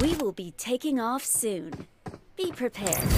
We will be taking off soon. Be prepared.